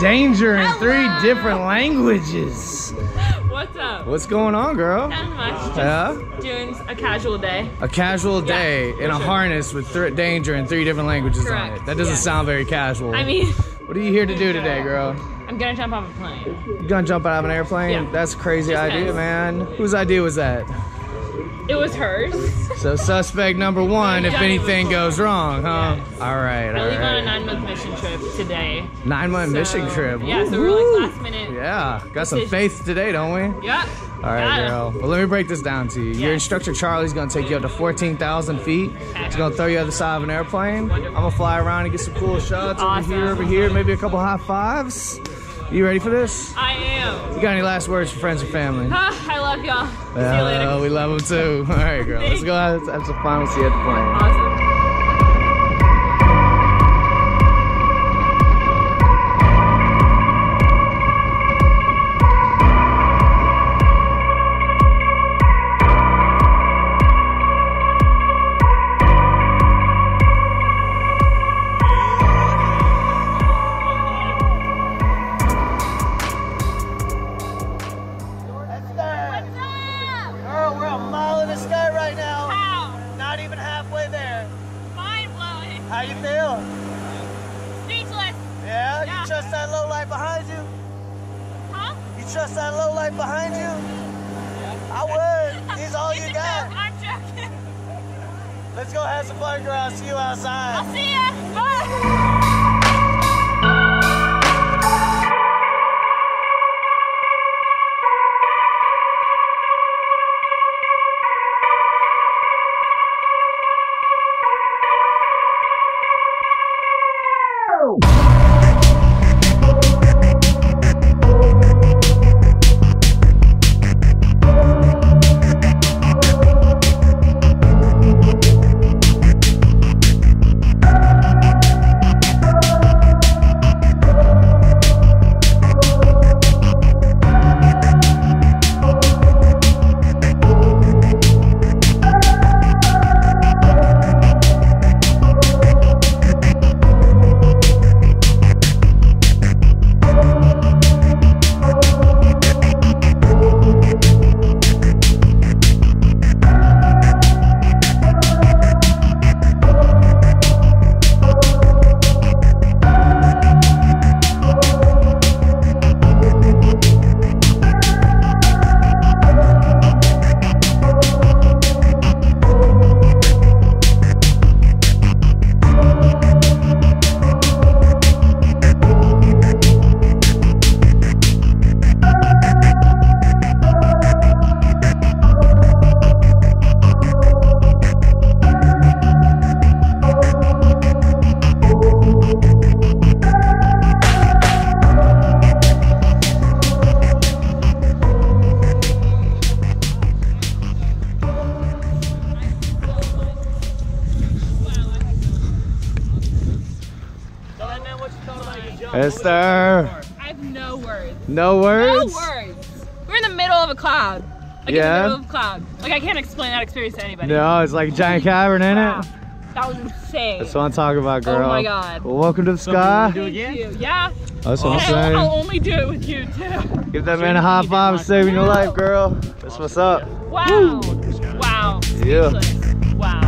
danger in three different languages. What's up? What's going on, girl? Not much. Yeah? doing a casual day. A casual Yeah, day in a sure. harness with danger in three different languages on it. That doesn't yeah. sound very casual. I mean, what are you here to do today, girl? I'm gonna jump off a plane. You gonna jump out of an airplane? Yeah. That's a crazy Just idea, nice. man. Whose idea was that? It was hers. So suspect number one if anything goes wrong, huh? Yes. All right, all leave on a right. Mission trip today. Nine month So, mission trip. Yeah, so we're like last minute. Yeah, got some faith today, don't we? Yep. All right, girl. Well, let me break this down to you. Your Yeah. instructor Charlie's gonna take you up to 14,000 feet. He's gonna throw you at the side of an airplane. Wonderful. I'm gonna fly around and get some cool shots Awesome. over here, over here, maybe a couple high fives. You ready for this? I am. You got any last words for friends or family? Ah, I love y'all. See you Uh, later. we love them too. All right, girl. Let's go have, have some fun. We'll see you at the plane. Awesome. How you feel? Speechless. Yeah? Yeah. You trust that low light behind you? Huh? You trust that low light behind you? I would. He's all you got. I'm joking. Let's go have some fun, girl. I'll see you outside. I'll see ya. Bye. Esther. I have no words. No No words? words. We're in the middle of a cloud. Like Yeah? in the middle of a cloud. Like I can't explain that experience to anybody. No, it's like a giant cavern, in Wow. it? That was insane. That's what I'm talking about, oh girl. Oh my God. Well, welcome to the sky. Thank you. Yeah. That's what I'm And I'll, saying. I'll only do it with you too. Give that man a high five and saving your life, girl. That's what's up. Wow. Wow. Yeah. Wow.